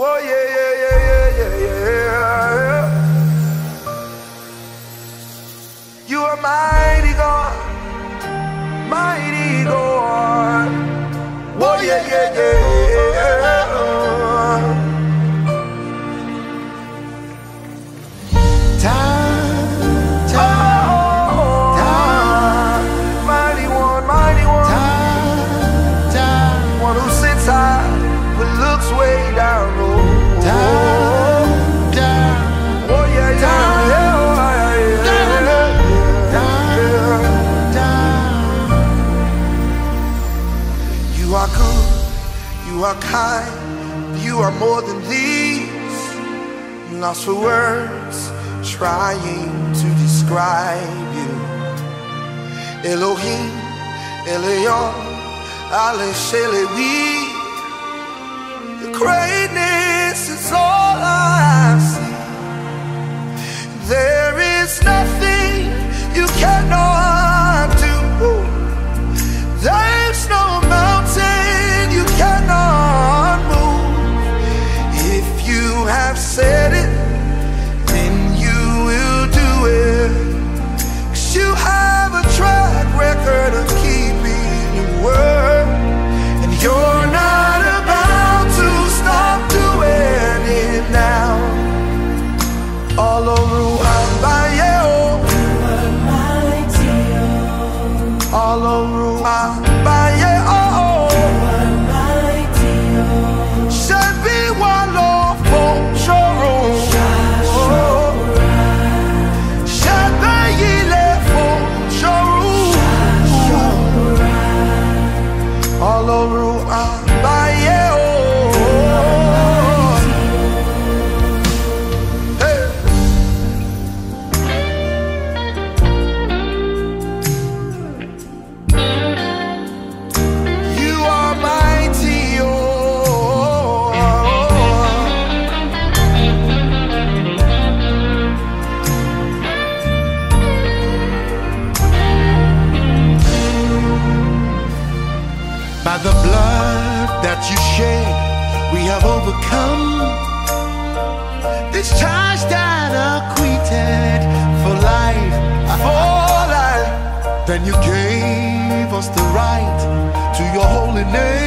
Whoa, yeah, yeah, yeah, yeah, yeah, yeah. You are mighty God, mighty God. Whoa, yeah, yeah, are kind, you are more than these. Lost for words, trying to describe you. Elohim, Elion, Ale Shelewi. Your greatness is all I see. Said it, blood that you shed, we have overcome. This charge that acquitted for life. For life, Then you gave us the right to your holy name.